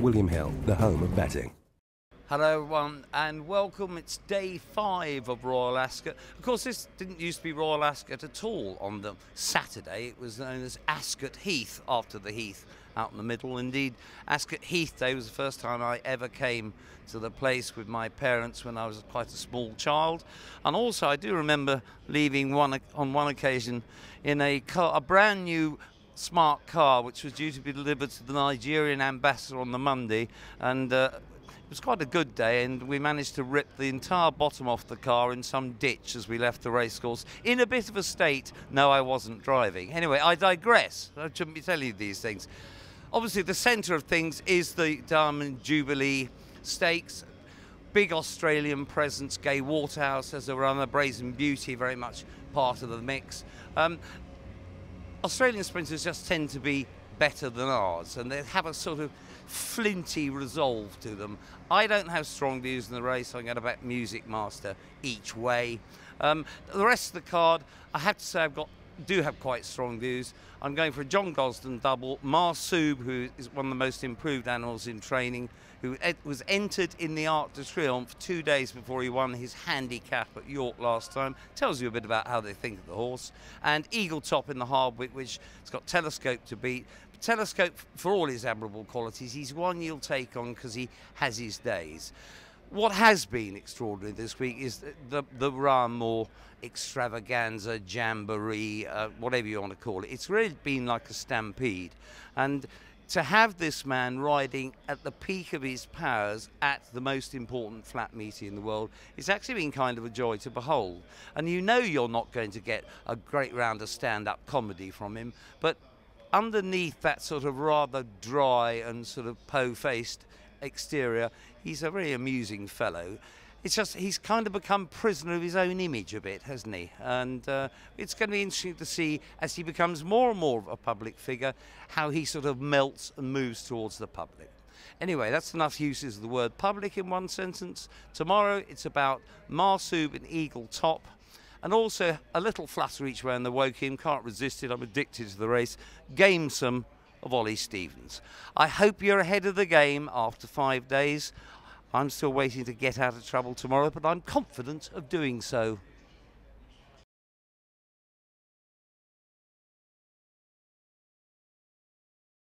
William Hill, the home of betting. Hello, everyone, and welcome. It's day five of Royal Ascot. Of course, this didn't used to be Royal Ascot at all on the Saturday. It was known as Ascot Heath after the Heath out in the middle. Indeed, Ascot Heath Day was the first time I ever came to the place with my parents when I was quite a small child. And also, I do remember leaving one on one occasion in a car, a brand new smart car which was due to be delivered to the Nigerian ambassador on the Monday and uh, it was quite a good day, and we managed to rip the entire bottom off the car in some ditch as we left the racecourse in a bit of a state. No, I wasn't driving. Anyway, I digress. I shouldn't be telling you these things. Obviously, the centre of things is the Diamond Jubilee Stakes. Big Australian presence. Gay Waterhouse as a runner. Brazen Beau, very much part of the mix. Um, Australian sprinters just tend to be better than ours, and they have a sort of flinty resolve to them. I don't have strong views in the race. I'm going to bet Music Master each way. Um, the rest of the card, I have to say, I've got do have quite strong views. I'm going for a John Gosden double. Mahsoob, who is one of the most improved animals in training, who was entered in the Arc de Triomphe two days before he won his handicap at York last time. Tells you a bit about how they think of the horse. And Eagle Top in the Hardwicke, which has got telescope to beat. Telescope, for all his admirable qualities, he's one you'll take on because he has his days. What has been extraordinary this week is the, the Ryan Moore extravaganza, jamboree, uh, whatever you want to call it. It's really been like a stampede. And to have this man riding at the peak of his powers at the most important flat meeting in the world, it's actually been kind of a joy to behold. And you know you're not going to get a great round of stand up comedy from him, but underneath that sort of rather dry and sort of po-faced exterior, he's a very amusing fellow. It's just he's kind of become prisoner of his own image a bit, hasn't he? And uh, it's going to be interesting to see as he becomes more and more of a public figure how he sort of melts and moves towards the public. Anyway, that's enough uses of the word public in one sentence. Tomorrow it's about Mahsoob and Eagle Top and also a little flutter each way on the Woking. Can't resist it. I'm addicted to the race. Gamesome of Olly Stevens. I hope you're ahead of the game after five days. I'm still waiting to get out of trouble tomorrow, but I'm confident of doing so.